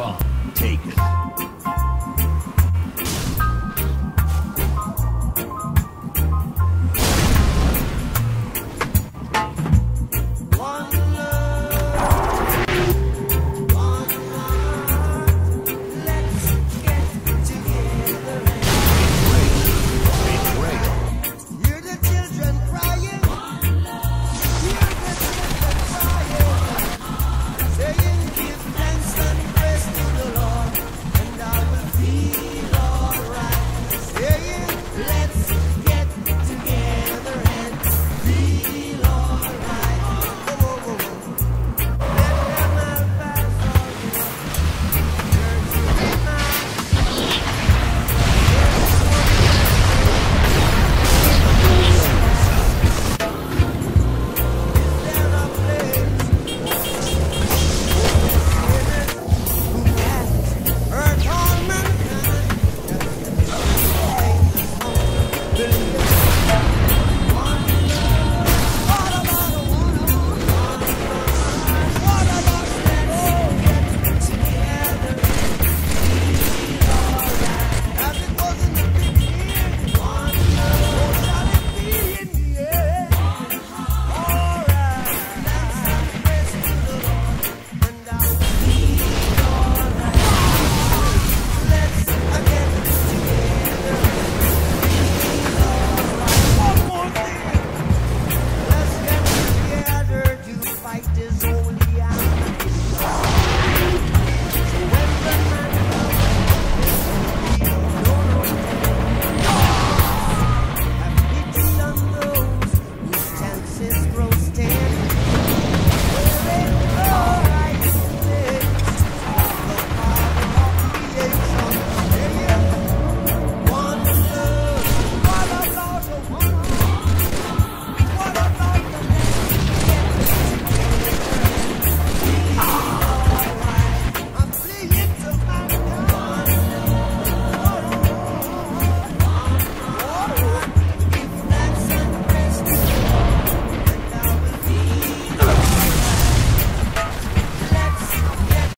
bomb it.